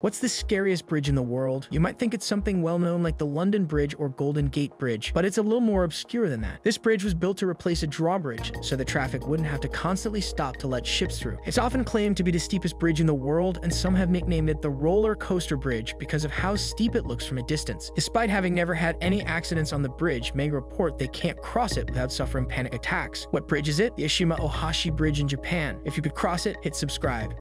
What's the scariest bridge in the world? You might think it's something well known like the London Bridge or Golden Gate Bridge, but it's a little more obscure than that. This bridge was built to replace a drawbridge, so the traffic wouldn't have to constantly stop to let ships through. It's often claimed to be the steepest bridge in the world, and some have nicknamed it the Roller Coaster Bridge because of how steep it looks from a distance. Despite having never had any accidents on the bridge, many report they can't cross it without suffering panic attacks. What bridge is it? The Eshima Ohashi Bridge in Japan. If you could cross it, hit subscribe.